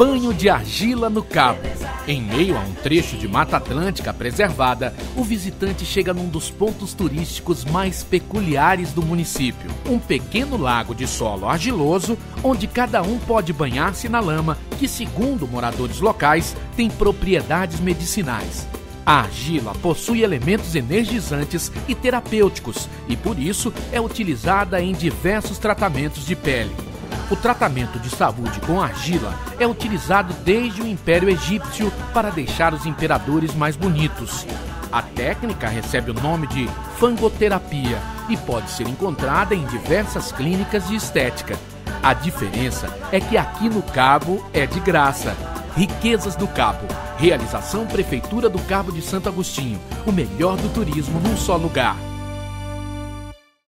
Banho de argila no Cabo. Em meio a um trecho de Mata Atlântica preservada, o visitante chega num dos pontos turísticos mais peculiares do município. Um pequeno lago de solo argiloso, onde cada um pode banhar-se na lama, que, segundo moradores locais, tem propriedades medicinais. A argila possui elementos energizantes e terapêuticos e, por isso, é utilizada em diversos tratamentos de pele. O tratamento de saúde com argila é utilizado desde o Império Egípcio para deixar os imperadores mais bonitos. A técnica recebe o nome de fangoterapia e pode ser encontrada em diversas clínicas de estética. A diferença é que aqui no Cabo é de graça. Riquezas do Cabo. Realização Prefeitura do Cabo de Santo Agostinho. O melhor do turismo num só lugar.